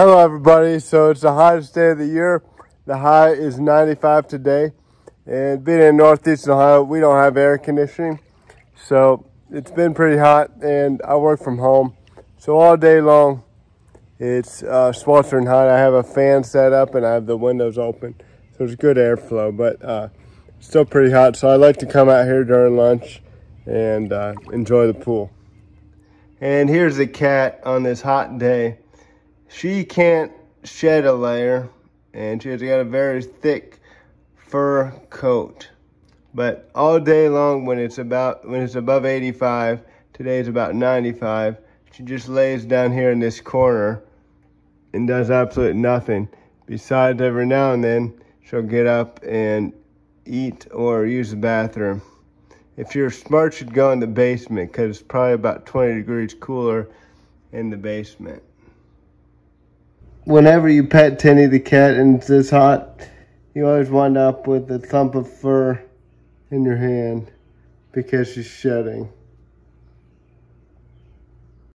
Hello everybody, so it's the hottest day of the year. The high is 95 today. And being in Northeast Ohio, we don't have air conditioning. So it's been pretty hot and I work from home. So all day long, it's uh, sweltering hot. I have a fan set up and I have the windows open. So there's good airflow, but uh, still pretty hot. So I like to come out here during lunch and uh, enjoy the pool. And here's the cat on this hot day. She can't shed a layer and she's got a very thick fur coat. But all day long when it's about when it's above 85, today is about 95, she just lays down here in this corner and does absolutely nothing. Besides every now and then she'll get up and eat or use the bathroom. If you're smart, you'd go in the basement because it's probably about 20 degrees cooler in the basement. Whenever you pet Tenny the cat and it's this hot, you always wind up with a thump of fur in your hand because she's shedding.